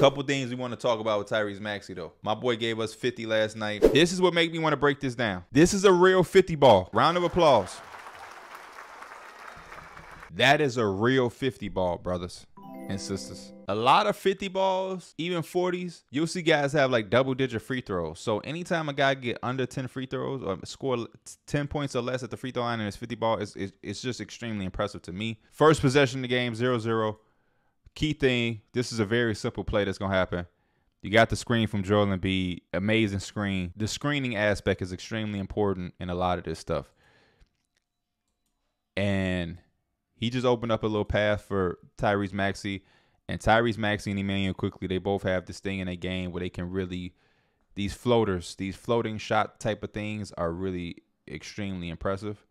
Couple things we want to talk about with Tyrese Maxey though. My boy gave us 50 last night. This is what make me want to break this down. This is a real 50 ball. Round of applause. That is a real 50 ball, brothers and sisters. A lot of 50 balls, even 40s, you'll see guys have like double digit free throws. So anytime a guy get under 10 free throws or score 10 points or less at the free throw line and it's 50 ball, it's, it's, it's just extremely impressive to me. First possession of the game, 0-0. Key thing, this is a very simple play that's going to happen. You got the screen from Joel Embiid, amazing screen. The screening aspect is extremely important in a lot of this stuff. And he just opened up a little path for Tyrese Maxey. And Tyrese Maxey and Immanuel Quickley, they both have this thing in a game where they can really, these floaters, these floating shot type of things are really extremely impressive.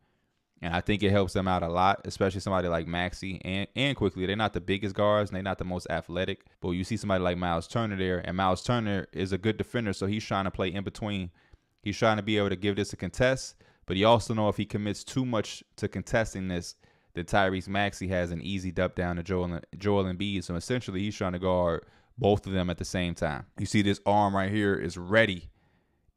And I think it helps them out a lot, especially somebody like Maxey and, and Quickley. They're not the biggest guards and they're not the most athletic. But you see somebody like Miles Turner there, and Miles Turner is a good defender, so he's trying to play in between. He's trying to be able to give this a contest, but he also know if he commits too much to contesting this, that Tyrese Maxey has an easy dub down to Joel, and Joel and Embiid. So essentially, he's trying to guard both of them at the same time. You see this arm right here is ready.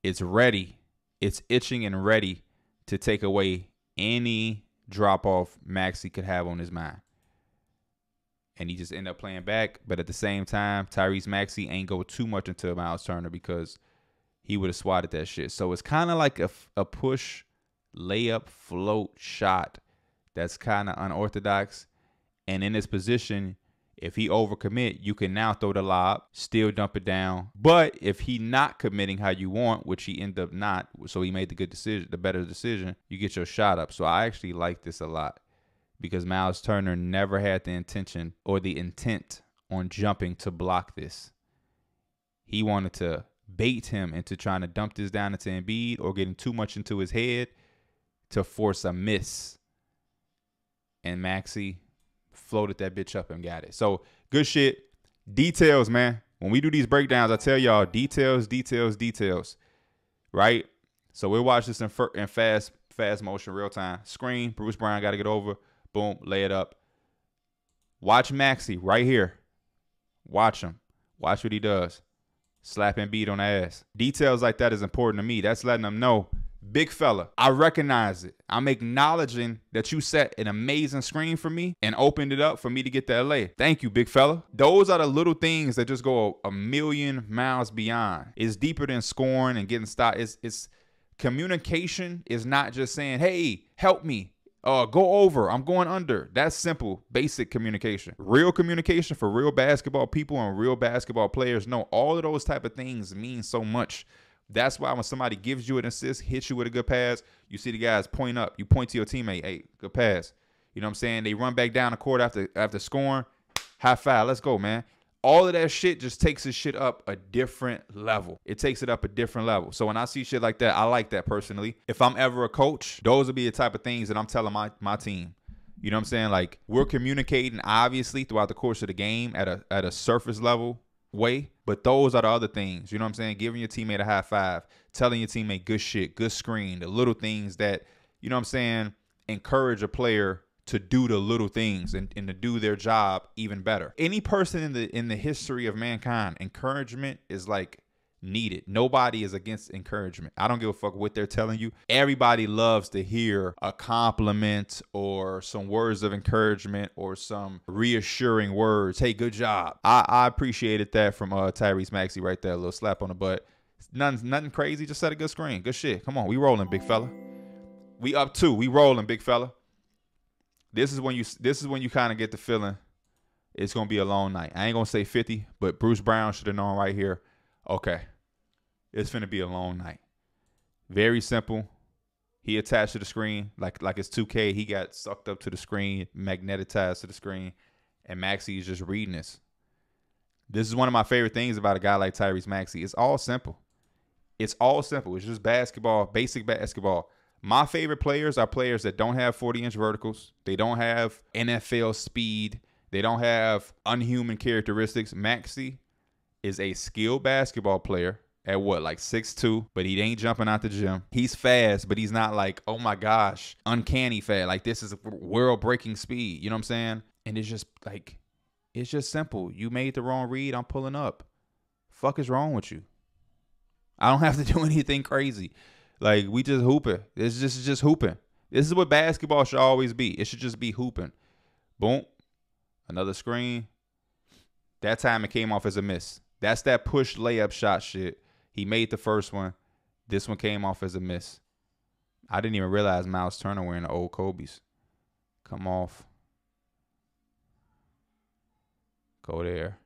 It's ready. It's itching and ready to take away any drop off Maxey could have on his mind. And he just end up playing back. But at the same time, Tyrese Maxey ain't go too much into Miles Turner because he would have swatted that shit. So it's kind of like a, a push, layup, float shot that's kind of unorthodox. And in this position, if he overcommit, you can now throw the lob, still dump it down. But if he not committing how you want, which he end up not, so he made the good decision, the better decision, you get your shot up. So I actually like this a lot because Miles Turner never had the intention or the intent on jumping to block this. He wanted to bait him into trying to dump this down into Embiid or getting too much into his head to force a miss and Maxey floated that bitch up and got it. So good shit. Details, man. When we do these breakdowns, I tell y'all details, details, details. Right? So we'll watch this in, in fast, fast motion, real time. Screen, Bruce Brown got to get over. Boom, lay it up. Watch Maxey right here. Watch him. Watch what he does. Slap and beat on the ass. Details like that is important to me. That's letting them know Big fella, I recognize it. I'm acknowledging that you set an amazing screen for me and opened it up for me to get to LA. Thank you, big fella. Those are the little things that just go a million miles beyond. It's deeper than scoring and getting stopped. It's, it's communication is not just saying, hey, help me. Uh, go over. I'm going under. That's simple, basic communication. Real communication for real basketball people and real basketball players know all of those type of things mean so much that's why when somebody gives you an assist, hits you with a good pass, you see the guys point up. You point to your teammate, hey, good pass. You know what I'm saying? They run back down the court after after scoring. High five. Let's go, man. All of that shit just takes this shit up a different level. It takes it up a different level. So when I see shit like that, I like that personally. If I'm ever a coach, those would be the type of things that I'm telling my, my team. You know what I'm saying? Like we're communicating obviously throughout the course of the game at a at a surface level way. But those are the other things. You know what I'm saying? Giving your teammate a high five, telling your teammate good shit, good screen, the little things that, you know what I'm saying, encourage a player to do the little things and, and to do their job even better. Any person in the in the history of mankind, encouragement is like needed. Nobody is against encouragement. I don't give a fuck what they're telling you. Everybody loves to hear a compliment or some words of encouragement or some reassuring words. Hey, good job. I, I appreciated that from uh, Tyrese Maxey right there. A little slap on the butt. Nothing, nothing crazy. Just set a good screen. Good shit. Come on, we rolling, big fella. We up two. We rolling, big fella. This is when you. This is when you kind of get the feeling it's gonna be a long night. I ain't gonna say 50, but Bruce Brown should have known right here. Okay, it's to be a long night. Very simple. He attached to the screen like like it's 2K. He got sucked up to the screen, magnetized to the screen, and Maxey is just reading this. This is one of my favorite things about a guy like Tyrese Maxey. It's all simple. It's all simple. It's just basketball, basic basketball. My favorite players are players that don't have 40 inch verticals. They don't have NFL speed. They don't have unhuman characteristics. Maxey is a skilled basketball player at what like six two, but he ain't jumping out the gym. He's fast, but he's not like oh my gosh, uncanny fast. Like this is world breaking speed. You know what I'm saying? And it's just like It's just simple. You made the wrong read. I'm pulling up. Fuck is wrong with you? I don't have to do anything crazy. Like we just hooping. It's just just hooping. This is what basketball should always be. It should just be hooping. Boom. Another screen. That time it came off as a miss. That's that push layup shot shit. He made the first one. This one came off as a miss. I didn't even realize Miles Turner wearing the old Kobe's. Come off. Go there.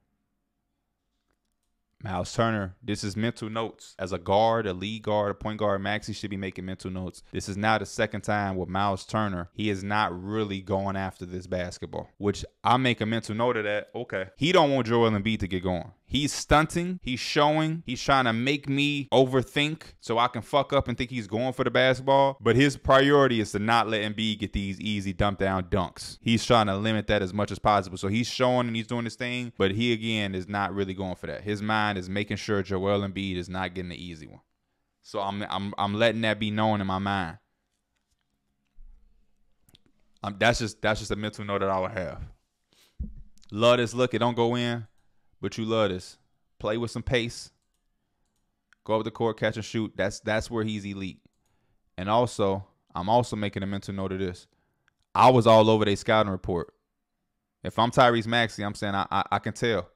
Miles Turner, this is mental notes. As a guard, a lead guard, a point guard, Maxey should be making mental notes. This is now the second time with Miles Turner. He is not really going after this basketball, which I make a mental note of that. Okay. He don't want Joel Embiid to get going. He's stunting. He's showing. He's trying to make me overthink so I can fuck up and think he's going for the basketball. But his priority is to not let Embiid get these easy dump down dunks. He's trying to limit that as much as possible. So he's showing and he's doing his thing, but he again is not really going for that. His mind is making sure Joel Embiid is not getting the easy one. So I'm I'm I'm letting that be known in my mind. Um, that's just that's just a mental note that I would have. Love this look. It don't go in. But you love this. Play with some pace. Go up the court, catch and shoot. That's that's where he's elite. And also, I'm also making a mental note of this. I was all over their scouting report. If I'm Tyrese Maxey, I'm saying I, I, I can tell.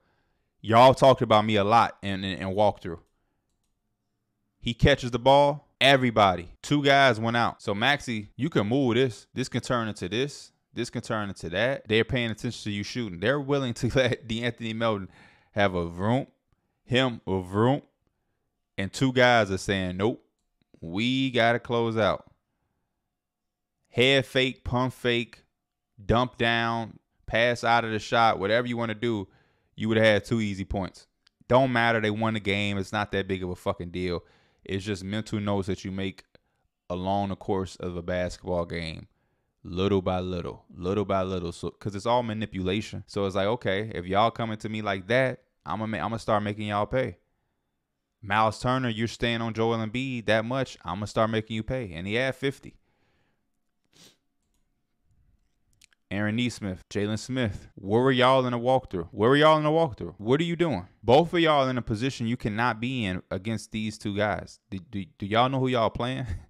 Y'all talked about me a lot in, in, walkthrough. He catches the ball. Everybody, two guys went out. So Maxey, you can move this. This can turn into this. This can turn into that. They're paying attention to you shooting. They're willing to let De'Anthony Melton have a vroom, him a vroom, and two guys are saying, nope, we got to close out. Head fake, pump fake, dump down, pass out of the shot, whatever you want to do, you would have had two easy points. Don't matter. They won the game. It's not that big of a fucking deal. It's just mental notes that you make along the course of a basketball game little by little, little by little. So, cause it's all manipulation. So it's like, okay, if y'all coming to me like that, I'm gonna, I'm gonna start making y'all pay. Miles Turner, you're staying on Joel Embiid that much. I'm gonna start making you pay, and he had 50. Aaron Nesmith, Jalen Smith. Where were y'all in a walkthrough? Where were y'all in a walkthrough? What are you doing? Both of y'all in a position you cannot be in against these two guys. Do, do, do y'all know who y'all playing?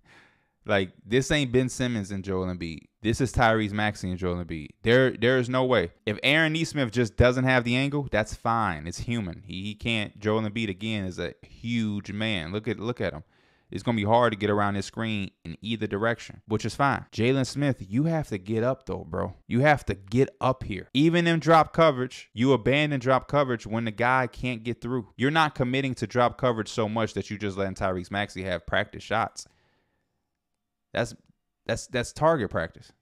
Like this ain't Ben Simmons and Joel Embiid. This is Tyrese Maxey and Joel Embiid. There, there is no way. If Aaron Nesmith just doesn't have the angle, that's fine. It's human. He, he can't. Joel Embiid again is a huge man. Look at look at him. It's gonna be hard to get around this screen in either direction, which is fine. Jalen Smith, you have to get up though, bro. You have to get up here. Even in drop coverage, you abandon drop coverage when the guy can't get through. You're not committing to drop coverage so much that you just letting Tyrese Maxey have practice shots. That's that's that's target practice.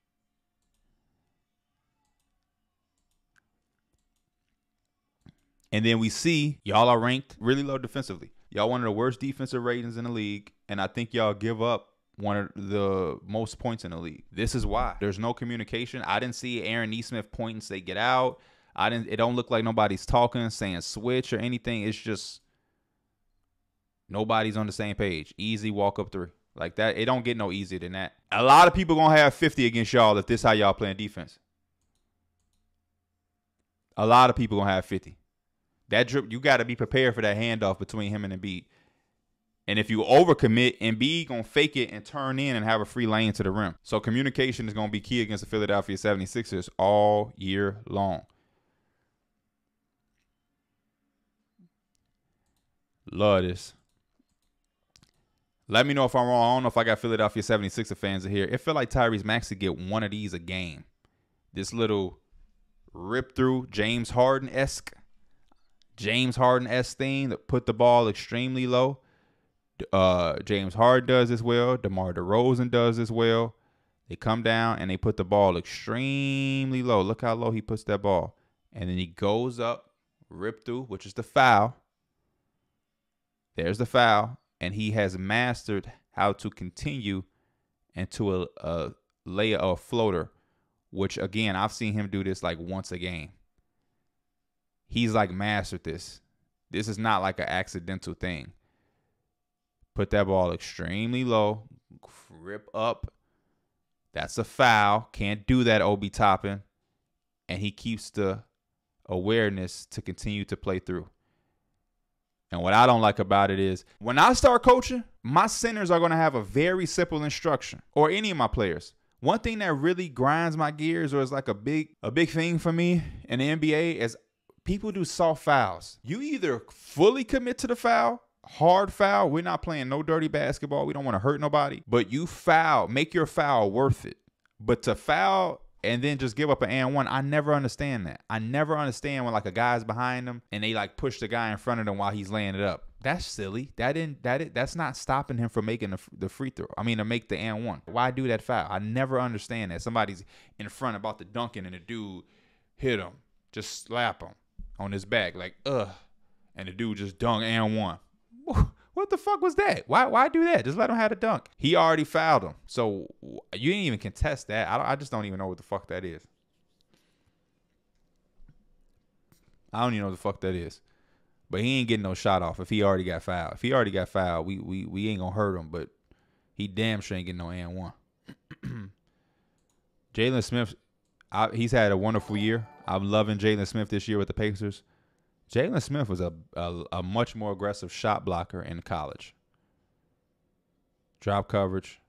And then we see y'all are ranked really low defensively. Y'all one of the worst defensive ratings in the league, and I think y'all give up one of the most points in the league. This is why there's no communication. I didn't see Aaron Nesmith point pointing say get out. I didn't. It don't look like nobody's talking, saying switch or anything. It's just nobody's on the same page. Easy walk up three. Like that, it don't get no easier than that. A lot of people gonna have 50 against y'all if this how y'all playing defense. A lot of people gonna have 50. That drip, you got to be prepared for that handoff between him and Embiid. And if you overcommit, Embiid gonna fake it and turn in and have a free lane to the rim. So communication is gonna be key against the Philadelphia 76ers all year long. Love this. Let me know if I'm wrong. I don't know if I got Philadelphia 76er fans in here. It felt like Tyrese Maxey get one of these a game. This little rip through James Harden esque, James Harden esque thing that put the ball extremely low. Uh, James Harden does as well. DeMar DeRozan does as well. They come down and they put the ball extremely low. Look how low he puts that ball. And then he goes up, rip through, which is the foul. There's the foul and he has mastered how to continue into a, a layer of floater, which again, I've seen him do this like once a game. He's like mastered this. This is not like an accidental thing. Put that ball extremely low, grip up. That's a foul. Can't do that, Obi Toppin. And he keeps the awareness to continue to play through. And what I don't like about it is when I start coaching, my centers are going to have a very simple instruction, or any of my players. One thing that really grinds my gears, or is like a big a big thing for me in the NBA, is people do soft fouls. You either fully commit to the foul, hard foul. We're not playing no dirty basketball. We don't want to hurt nobody, but you foul, make your foul worth it. But to foul and then just give up an and one. I never understand that. I never understand when like a guy's behind them and they like push the guy in front of them while he's laying it up. That's silly. That didn't that it, that's not stopping him from making the, the free throw. I mean to make the and one. Why do that foul? I never understand that. Somebody's in front about the dunking and the dude hit him, just slap him on his back like ugh, and the dude just dunk and one. What the fuck was that? Why why do that? Just let him have a dunk. He already fouled him. So you didn't even contest that. I, I just don't even know what the fuck that is. I don't even know what the fuck that is. But he ain't getting no shot off if he already got fouled. If he already got fouled, we we, we ain't gonna hurt him, but he damn sure ain't getting no and one. Jalen Smith, I, he's had a wonderful year. I'm loving Jalen Smith this year with the Pacers. Jalen Smith was a, a, a much more aggressive shot blocker in college. Drop coverage,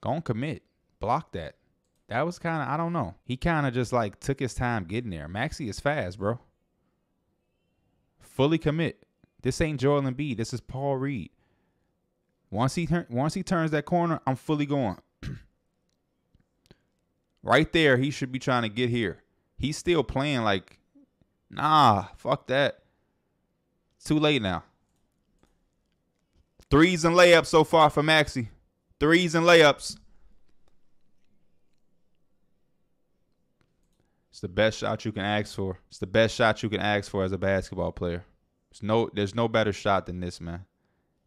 go and commit, block that. That was kind of I don't know. He kind of just like took his time getting there. Maxey is fast, bro. Fully commit. This ain't Joel Embiid. This is Paul Reed. Once he once he turns that corner, I'm fully going. right there, he should be trying to get here. He's still playing like Nah, fuck that. Too late now. Threes and layups so far for Maxey. Threes and layups. It's the best shot you can ask for. It's the best shot you can ask for as a basketball player. There's no there's no better shot than this, man.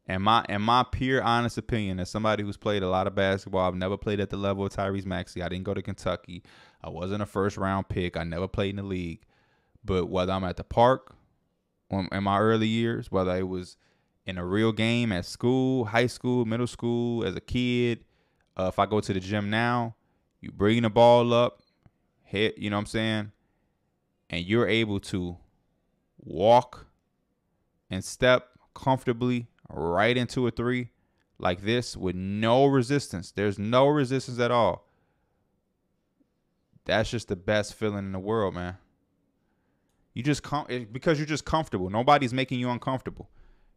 And my in my pure honest opinion, as somebody who's played a lot of basketball, I've never played at the level of Tyrese Maxey. I didn't go to Kentucky. I wasn't a first round pick. I never played in the league. But whether I'm at the park in my early years, whether it was in a real game at school, high school, middle school, as a kid, uh, if I go to the gym now, you bring the ball up, hit, you know what I'm saying? And you're able to walk and step comfortably right into a three like this with no resistance. There's no resistance at all. That's just the best feeling in the world, man. You just com- eh, because you're just comfortable. Nobody's making you uncomfortable.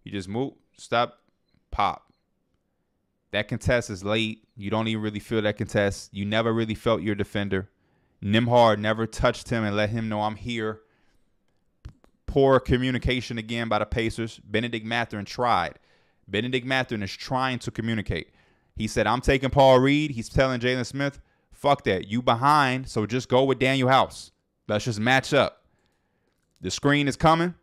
You just move, stop, pop. That contest is late. You don't even really feel that contest. You never really felt your defender. Nembhard never touched him and let him know I'm here. Poor communication again by the Pacers. Benedict Mathurin tried. Benedict Mathurin is trying to communicate. He said, I'm taking Paul Reed. He's telling Jalen Smith, fuck that. You behind, so just go with Danuel House. Let's just match up. The screen is coming.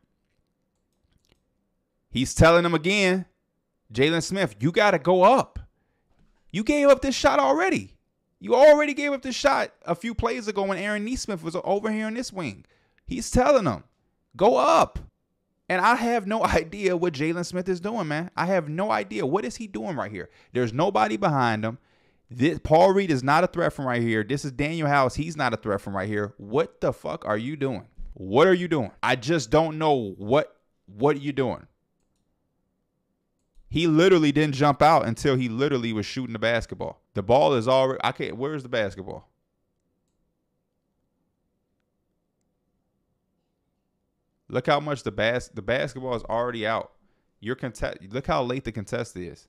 He's telling him again, Jalen Smith, you got to go up. You gave up this shot already. You already gave up this shot a few plays ago when Aaron Nesmith was over here in this wing. He's telling them, go up. And I have no idea what Jalen Smith is doing, man. I have no idea. What is he doing right here? There's nobody behind him. This, Paul Reed is not a threat from right here. This is Danuel House. He's not a threat from right here. What the fuck are you doing? What are you doing? I just don't know what what are you doing. He literally didn't jump out until he literally was shooting the basketball. The ball is already I can't where's the basketball? Look how much the bas the basketball is already out. Your contest look how late the contest is.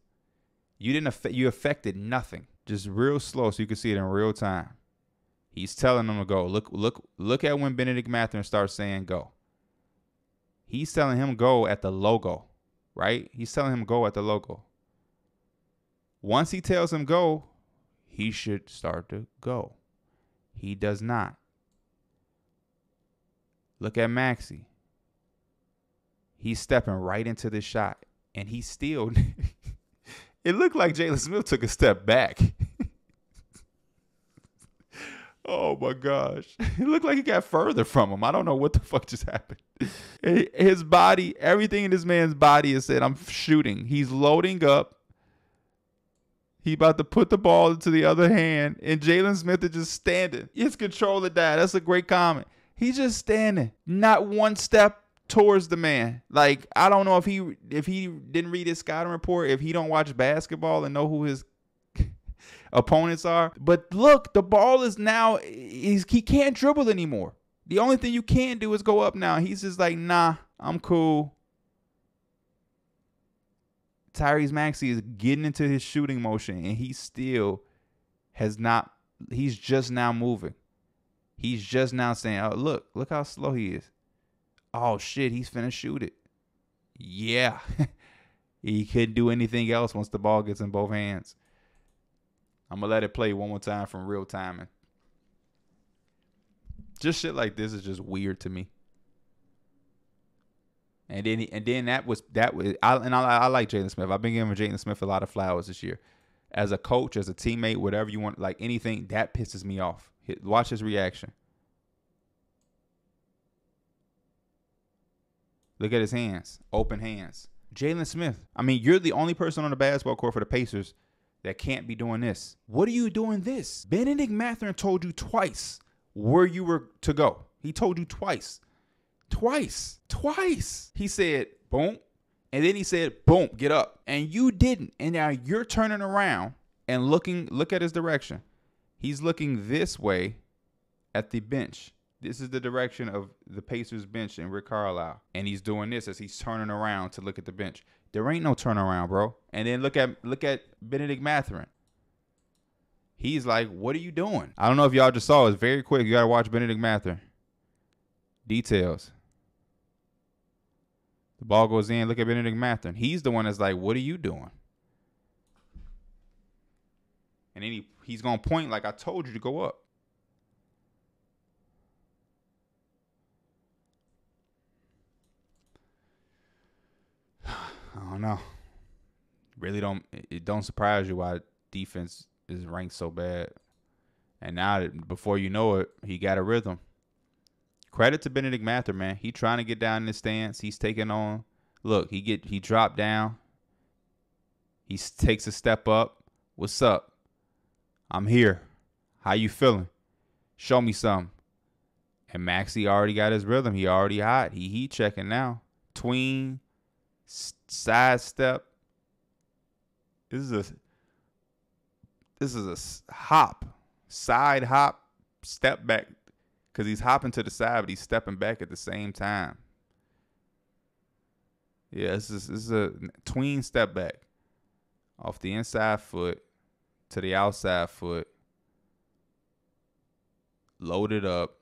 You didn't affect you affected nothing. Just real slow so you can see it in real time. He's telling them to go. Look, look, look at when Benedict Mathurin starts saying go. He's telling him go at the logo, right? He's telling him go at the logo. Once he tells him go, he should start to go. He does not. Look at Maxey. He's stepping right into the shot, and he still. it looked like Jalen Smith took a step back. Oh my gosh. It looked like he got further from him. I don't know what the fuck just happened. His body, everything in this man's body is said, I'm shooting. He's loading up. He about to put the ball into the other hand, and Jalen Smith is just standing. His control of that. That's a great comment. He's just standing, not one step towards the man. Like I don't know if he if he didn't read his scouting report, if he don't watch basketball and know who his opponents are. But look, the ball is now he can't dribble anymore. The only thing you can do is go up now. He's just like, nah, I'm cool. Tyrese Maxey is getting into his shooting motion and he still has not he's just now moving. He's just now saying, "Oh, look, look how slow he is." Oh shit, he's finna shoot it. Yeah. he couldn't do anything else once the ball gets in both hands. I'm gonna let it play one more time from real timing. Just shit like this is just weird to me. And then and then that was that was I and I, I like Jalen Smith. I've been giving Jalen Smith a lot of flowers this year. As a coach, as a teammate, whatever you want, like anything that pisses me off. Watch his reaction. Look at his hands, open hands. Jalen Smith. I mean, you're the only person on the basketball court for the Pacers that can't be doing this. What are you doing this? Benedict Mathurin told you twice where you were to go. He told you twice. Twice. Twice. He said, boom. And then he said, boom, get up. And you didn't. And now you're turning around and looking, look at his direction. He's looking this way at the bench. This is the direction of the Pacers bench and Rick Carlisle. And he's doing this as he's turning around to look at the bench. There ain't no turnaround, bro. And then look at look at Benedict Mathurin. He's like, what are you doing? I don't know if y'all just saw. It's very quick. You gotta watch Benedict Mathurin. Details. The ball goes in. Look at Benedict Mathurin. He's the one that's like, what are you doing? And then he, he's gonna point like I told you to go up. I don't know. Really don't it don't surprise you why defense is ranked so bad. And now before you know it, he got a rhythm. Credit to Benedict Mather, man. He trying to get down in the stance. He's taking on. Look, he get he dropped down. He takes a step up. What's up? I'm here. How you feeling? Show me some. And Maxey already got his rhythm. He already hot. He heat checking now. Tween, side step. This is a this is a hop, side hop, step back, because he's hopping to the side, but he's stepping back at the same time. Yeah, this is this is a tween step back off the inside foot to the outside foot, loaded up.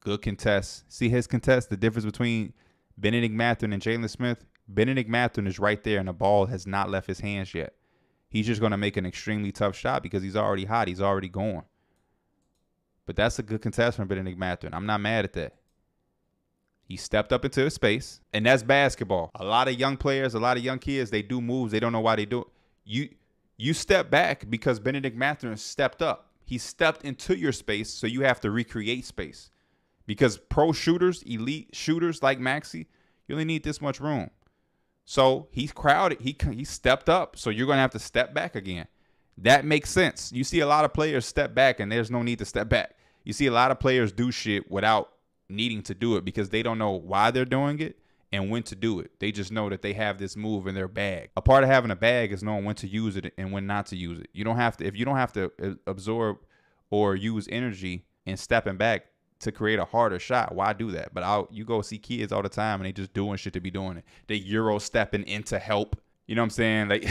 Good contest. See his contest. The difference between Benedict Mathurin and Jalen Smith. Benedict Mathurin is right there, and the ball has not left his hands yet. He's just going to make an extremely tough shot because he's already hot. He's already going. But that's a good contest from Benedict Mathurin. I'm not mad at that. He stepped up into his space, and that's basketball. A lot of young players, a lot of young kids, they do moves. They don't know why they do it. You you step back because Benedict Mathurin stepped up. He stepped into your space, so you have to recreate space. Because pro shooters, elite shooters like Maxey, you only need this much room. So he's crowded. He he stepped up. So you're gonna have to step back again. That makes sense. You see a lot of players step back, and there's no need to step back. You see a lot of players do shit without needing to do it because they don't know why they're doing it and when to do it. They just know that they have this move in their bag. A part of having a bag is knowing when to use it and when not to use it. You don't have to if you don't have to uh, absorb or use energy and stepping back to create a harder shot. Why do that? But I'll you go see kids all the time and they just doing shit to be doing it. They euro stepping into help. You know what I'm saying? Like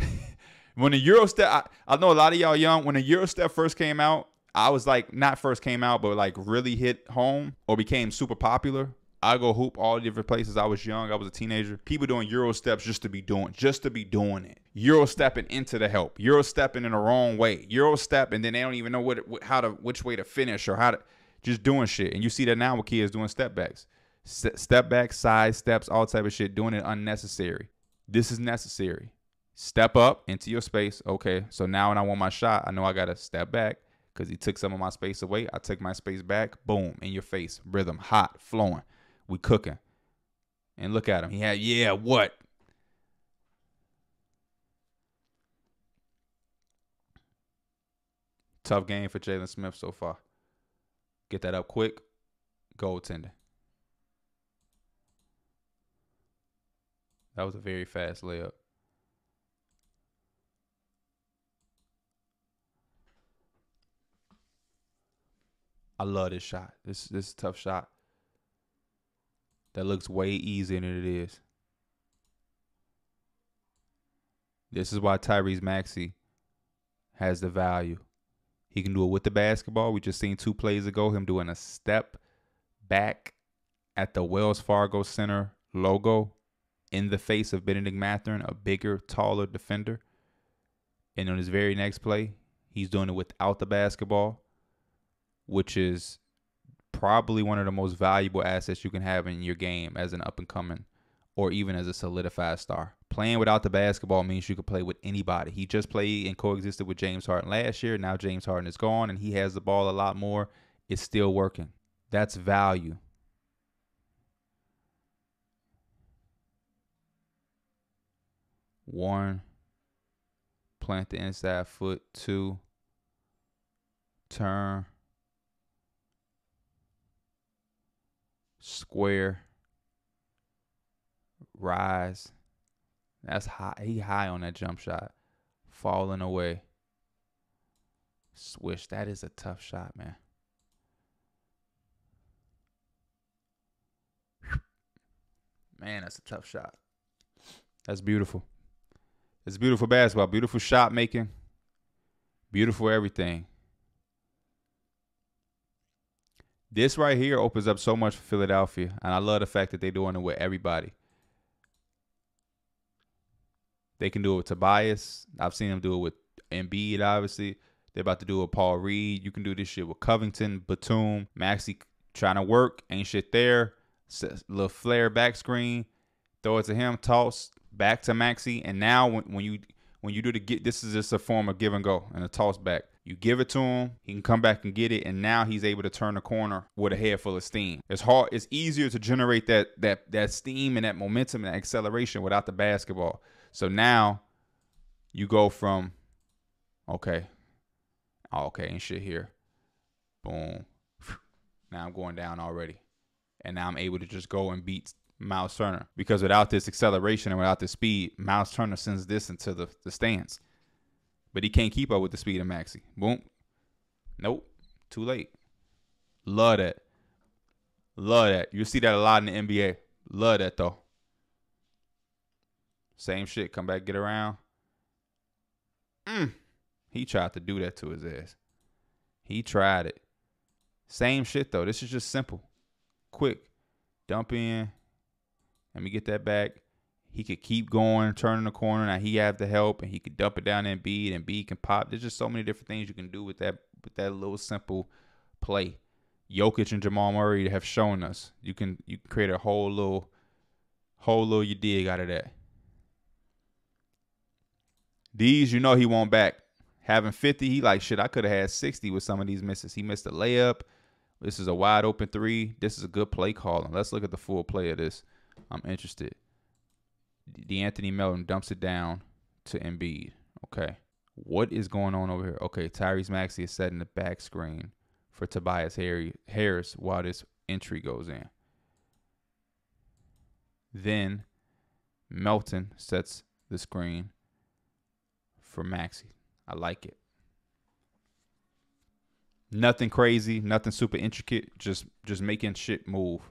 when the euro step, I, I know a lot of y'all young. When the euro step first came out, I was like not first came out, but like really hit home or became super popular. I go hoop all different places. I was young. I was a teenager. People doing Euro steps just to be doing, just to be doing it. Euro stepping into the help. Euro stepping in the wrong way. Euro step, and then they don't even know what, how to, which way to finish or how to, just doing shit. And you see that now with kids doing step backs, step back, side steps, all type of shit, doing it unnecessary. This is necessary. Step up into your space. Okay, so now when I want my shot, I know I gotta step back because he took some of my space away. I took my space back. Boom, in your face, rhythm, hot, flowing. We cooking. And look at him. He had, yeah, what? Tough game for Jalen Smith so far. Get that up quick. Goaltender. That was a very fast layup. I love this shot. This this is a tough shot. That looks way easier than it is. This is why Tyrese Maxey has the value. He can do it with the basketball. We just seen two plays ago him doing a step back at the Wells Fargo Center logo in the face of Benedict Mathurin, a bigger, taller defender. And on his very next play, he's doing it without the basketball, which is probably one of the most valuable assets you can have in your game as an up and coming or even as a solidified star. Playing without the basketball means you can play with anybody. He just played and coexisted with James Harden last year. Now James Harden is gone and he has the ball a lot more. It's still working. That's value. One, plant the inside foot. Two, turn, square, rise. That's high. He high on that jump shot, falling away. Swish. That is a tough shot, man. Man, that's a tough shot. That's beautiful. It's beautiful basketball, beautiful shot making, beautiful everything. This right here opens up so much for Philadelphia, and I love the fact that they're doing it with everybody. They can do it with Tobias. I've seen them do it with Embiid, obviously. They're about to do it with Paul Reed. You can do this shit with Covington, Batum, Maxey trying to work. Ain't shit there. Little flare back screen. Throw it to him. Toss back to Maxey. And now when, when you when you do the get, this is just a form of give and go and a toss back. You give it to him, he can come back and get it, and now he's able to turn the corner with a head full of steam. It's hard. It's easier to generate that that that steam and that momentum and that acceleration without the basketball. So now you go from okay, oh, okay, and shit here. Boom. Now I'm going down already. And now I'm able to just go and beat Miles Turner. Because without this acceleration and without the speed, Miles Turner sends this into the, the stands. But he can't keep up with the speed of Maxey. Boom. Nope. Too late. Love that. Love that. You see that a lot in the NBA. Love that though. Same shit. Come back, get around. Mm. He tried to do that to his ass. He tried it. Same shit though. This is just simple. Quick. Dump in. Let me get that back. He could keep going, turning the corner. Now he have the help and he could dump it down and beat and beat can pop. There's just so many different things you can do with that with that little simple play. Jokic and Jamal Murray have shown us you can you can create a whole little whole little you dig out of that. These, you know, he won't back. Having 50, he like, shit, I could have had 60 with some of these misses. He missed a layup. This is a wide open three. This is a good play calling. Let's look at the full play of this. I'm interested. De'Anthony Melton dumps it down to Embiid. Okay. What is going on over here? Okay, Tyrese Maxey is setting the back screen for Tobias Harris while this entry goes in. Then Melton sets the screen for Maxey. I like it. Nothing crazy, nothing super intricate, just just making shit move.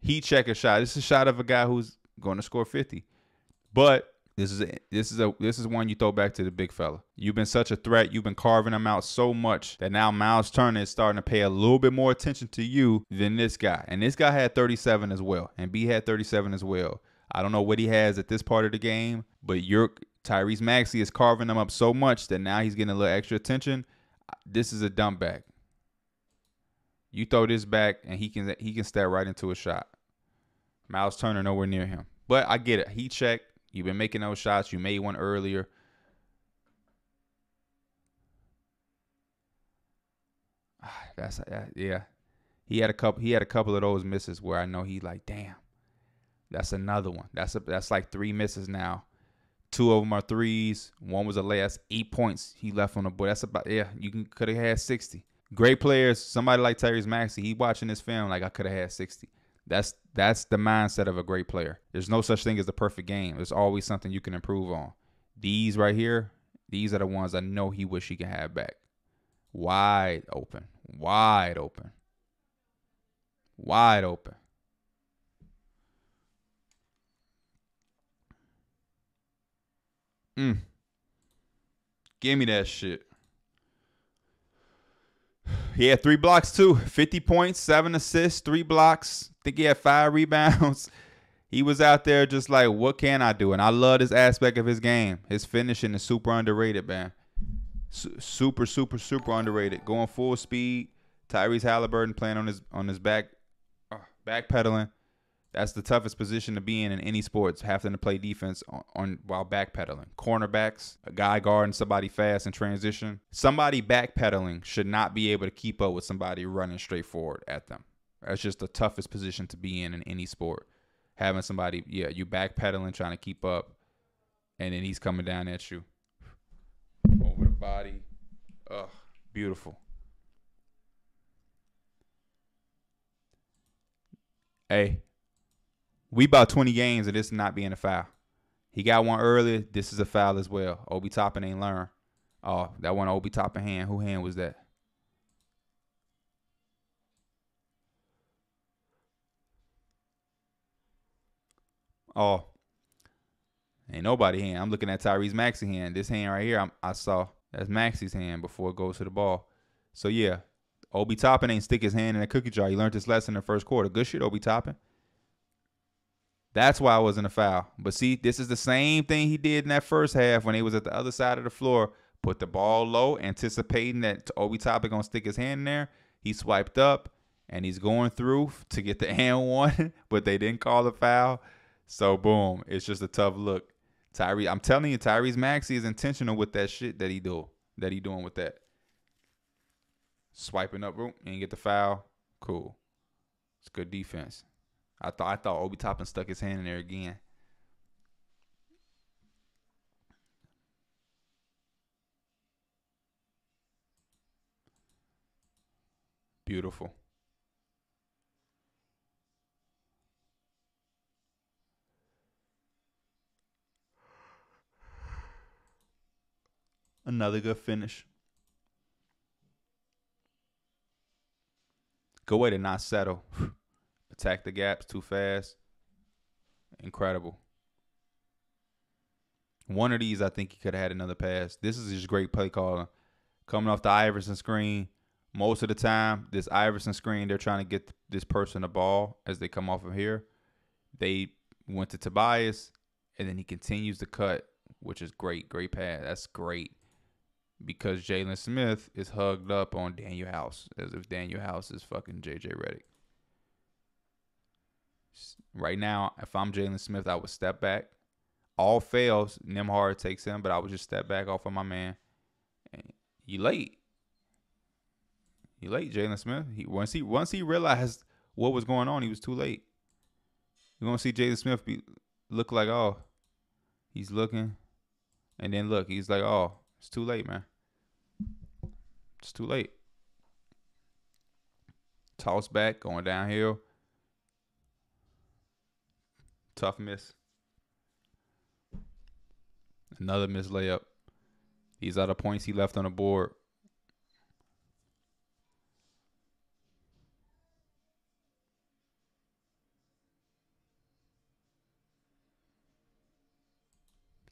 Heat check a shot. This is a shot of a guy who's going to score 50. But this is a, this is a this is one you throw back to the big fella. You've been such a threat. You've been carving them out so much that now Miles Turner is starting to pay a little bit more attention to you than this guy. And this guy had 37 as well, Embiid had 37 as well. I don't know what he has at this part of the game, but your Tyrese Maxey is carving them up so much that now he's getting a little extra attention. This is a dump back. You throw this back, and he can he can step right into a shot. Miles Turner nowhere near him. But I get it. He checked. You've been making those shots. You made one earlier. Ah, that's uh, yeah. He had a couple. He had a couple of those misses where I know he like, damn, that's another one. That's a that's like three misses now. Two of them are threes. One was a last eight points he left on the board. That's about yeah. You could have had sixty. Great players. Somebody like Tyrese Maxey. He watching this film like I could have had sixty. That's that's the mindset of a great player. There's no such thing as the perfect game. There's always something you can improve on. These right here, these are the ones I know he wish he could have back. Wide open. Wide open. Wide open. Mm. Give me that shit. He had three blocks too. 50 points, seven assists, three blocks. I think he had five rebounds. He was out there just like, what can I do? And I love this aspect of his game. His finishing is super underrated, man. super, super, super underrated. Going full speed. Tyrese Haliburton playing on his on his back, uh, back pedaling. That's the toughest position to be in in any sports, having to play defense on, on while backpedaling. Cornerbacks, a guy guarding somebody fast in transition. Somebody backpedaling should not be able to keep up with somebody running straight forward at them. That's just the toughest position to be in in any sport. Having somebody, yeah, you backpedaling, trying to keep up, and then he's coming down at you over the body. Ugh, beautiful. Hey, we about 20 games of this not being a foul. He got one earlier. This is a foul as well. Obi Toppin ain't learn. Oh, that one Obi Toppin hand. Who hand was that? Oh, ain't nobody hand. I'm looking at Tyrese Maxey hand. This hand right here, I'm, i saw that's Maxey's hand before it goes to the ball. So yeah, Obi Toppin ain't stick his hand in a cookie jar. He learned this lesson in the first quarter. Good shit, Obi Toppin. That's why I wasn't a foul. But see, this is the same thing he did in that first half when he was at the other side of the floor. Put the ball low, anticipating that Obi Toppin gonna stick his hand in there. He swiped up and he's going through to get the hand one, but they didn't call the foul. So boom, it's just a tough look. Tyree, I'm telling you, Tyrese Maxey is intentional with that shit that he do, that he doing with that. Swiping up, and get the foul. Cool. It's good defense. I thought I thought Obi Toppin stuck his hand in there again. Beautiful. Another good finish. Good way to not settle. Attack the gaps too fast. Incredible. One of these, I think he could have had another pass. This is just great play calling. Coming off the Iverson screen, most of the time, this Iverson screen, they're trying to get this person a ball as they come off of here. They went to Tobias, and then he continues to cut, which is great. Great pass. That's great because Jalen Smith is hugged up on Danuel House as if Danuel House is fucking JJ Redick. Right now, if I'm Jalen Smith, I would step back. All fails, Nembhard takes him, but I would just step back off of my man. You late. You late, Jalen Smith. He once he once he realized what was going on, he was too late. You're gonna see Jalen Smith be look like oh, he's looking, and then look, he's like oh, it's too late, man. It's too late. Toss back, going downhill. Tough miss. Another miss layup. These are the points he left on the board.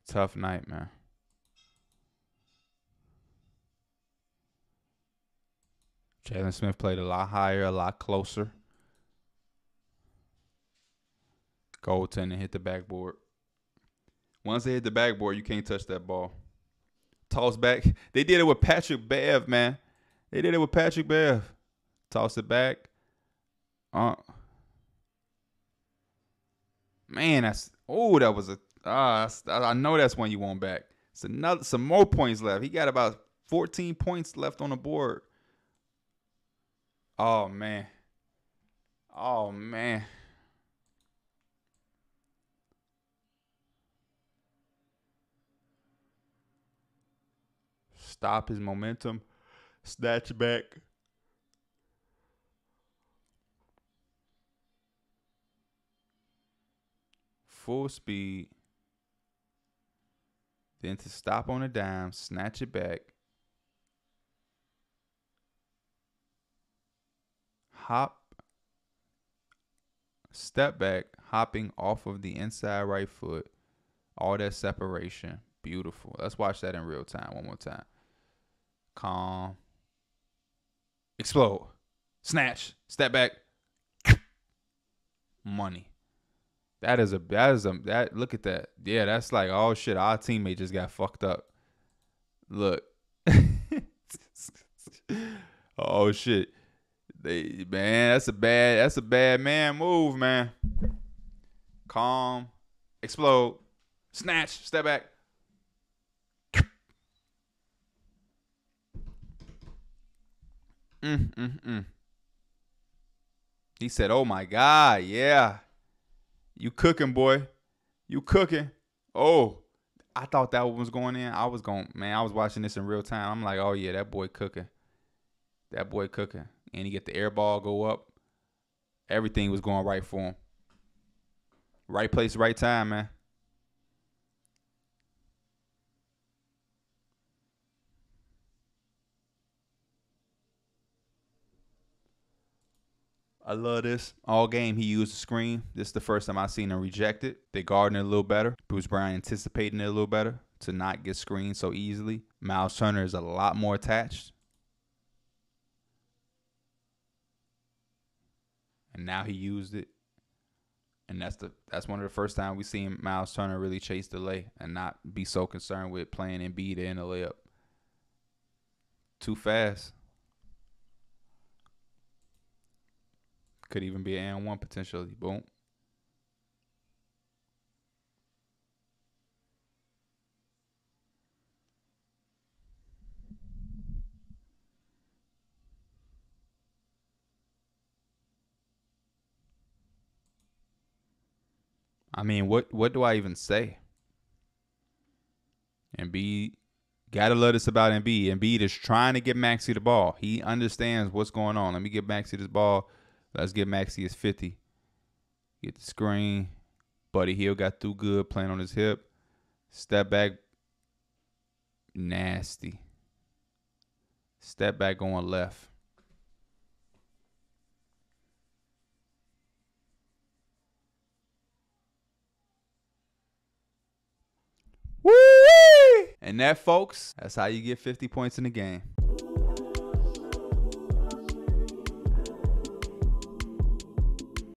Tough night, man. Jalen Smith played a lot higher, a lot closer. Goaltending hit the backboard. Once they hit the backboard, you can't touch that ball. Toss back. They did it with Patrick Bev, man. They did it with Patrick Bev. Toss it back. Uh, man, that's oh, that was a ah. I know that's one you want back. It's another some more points left. He got about 14 points left on the board. Oh man. Oh man. Stop his momentum, snatch back. Full speed. Then to stop on a dime, snatch it back. Hop. Step back, hopping off of the inside right foot. All that separation. Beautiful. Let's watch that in real time one more time. Calm. Explode. Snatch. Step back. Money. That is a that is a that look at that. Yeah, that's like oh shit, our teammate just got fucked up. Look. oh shit. They man, that's a bad that's a bad man move, man. Calm. Explode. Snatch. Step back. Mm, mm, mm. He said, "Oh my God, yeah, you cooking, boy, you cooking." Oh, I thought that was going in. I was going, man. I was watching this in real time. I'm like, oh yeah, that boy cooking. That boy cooking, and he get the air ball go up. Everything was going right for him. Right place, right time, man. I love this. All game he used the screen. This is the first time I've seen him reject it. They guarding it a little better. Bruce Brown anticipating it a little better to not get screened so easily. Myles Turner is a lot more attached. And now he used it. And that's the that's one of the first time we seen Myles Turner really chase the lay and not be so concerned with playing Embiid in the layup. Too fast. Could even be an one potentially. Boom. I mean, what what do I even say? Embiid, gotta love this about Embiid. Embiid is trying to get Maxey the ball. He understands what's going on. Let me get Maxey this ball Let's get Maxey his 50. Get the screen. Buddy Hield got through good playing on his hip. Step back. Nasty. Step back going left. Woo! And that, folks, that's how you get 50 points in the game.